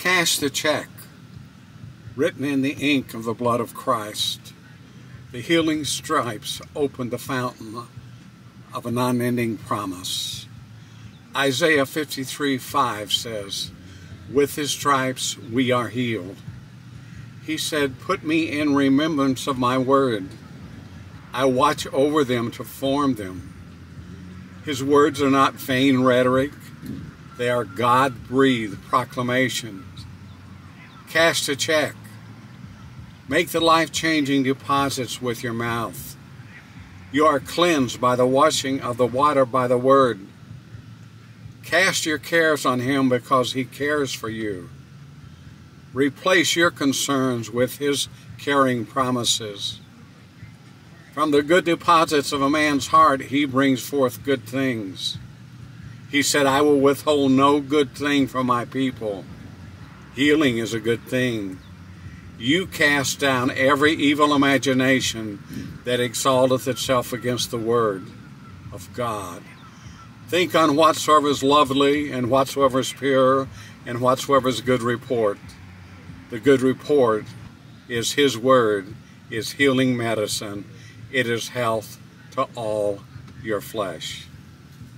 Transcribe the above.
Cash the check, written in the ink of the blood of Christ. The healing stripes opened the fountain of an unending promise. Isaiah 53 5 says, With his stripes we are healed. He said, Put me in remembrance of my word. I watch over them to form them. His words are not vain rhetoric, they are God breathed proclamations. Cash a check. Make the life changing deposits with your mouth. You are cleansed by the washing of the water by the word. Cast your cares on him because he cares for you. Replace your concerns with his caring promises. From the good deposits of a man's heart, he brings forth good things. He said, I will withhold no good thing from my people. Healing is a good thing. You cast down every evil imagination that exalteth itself against the word of God. Think on whatsoever is lovely, and whatsoever is pure, and whatsoever is good report. The good report is His word, is healing medicine. It is health to all your flesh.